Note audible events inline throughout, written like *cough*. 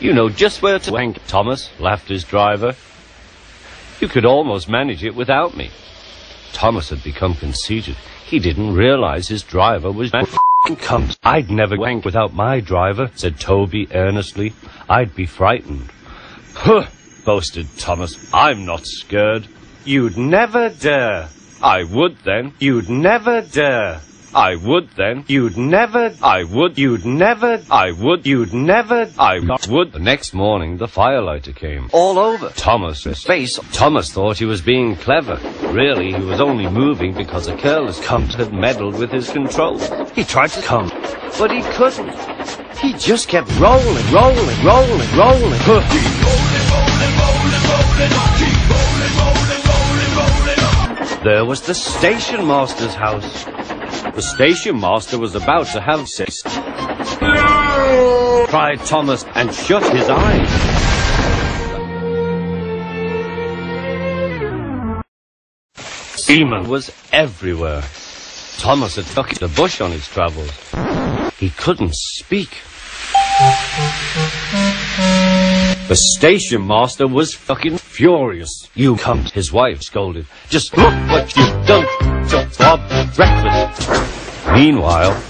You know just where to wank, Thomas, laughed his driver. You could almost manage it without me. Thomas had become conceited. He didn't realize his driver was f***ing cunt. I'd never wank without my driver, said Toby earnestly. I'd be frightened. Huh, boasted Thomas. I'm not scared. You'd never dare. I would then. You'd never dare. I would then. You'd never. I would. You'd never. I would. You'd never. I would. The next morning, the firelighter came. All over Thomas's face. Thomas thought he was being clever. Really, he was only moving because a careless cunt had meddled with his controls. He tried to come, but he couldn't. He just kept rolling, rolling, rolling, rolling. Keep rolling, rolling, rolling, rolling. Keep rolling, rolling, rolling, rolling. There was the station master's house. The station master was about to have sex. Cried Thomas and shut his eyes. Seaman was everywhere. Thomas had tucked a bush on his travels. He couldn't speak. The station master was fucking furious. You cunt, his wife scolded. Just look what you've done to Bob breakfast. Meanwhile,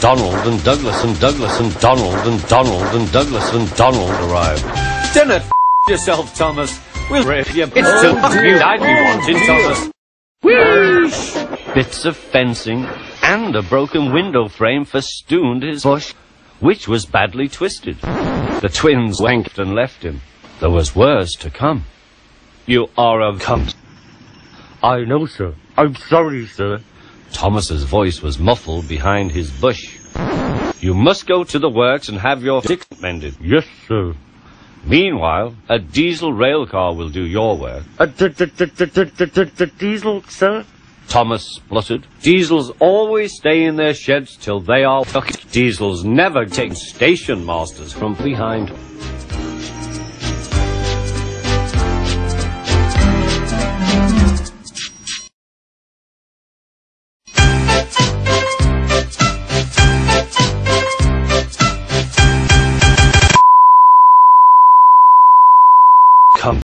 Donald and Douglas and Douglas and Donald and Donald and Douglas and Donald arrived. Dinner f- *laughs* yourself, Thomas. We'll rape you. It's still you I'd be wanting, Thomas. Whoosh! Bits of fencing and a broken window frame festooned his bush, which was badly twisted. The twins wanked and left him. There was worse to come. You are a cunt. I know, sir. I'm sorry, sir. Thomas's voice was muffled behind his bush. You must go to the works and have your dick mended. Yes, sir. Meanwhile, a diesel rail car will do your work. A diesel, sir? Thomas spluttered. Diesels always stay in their sheds till they are fucked. Diesels never take station masters from behind.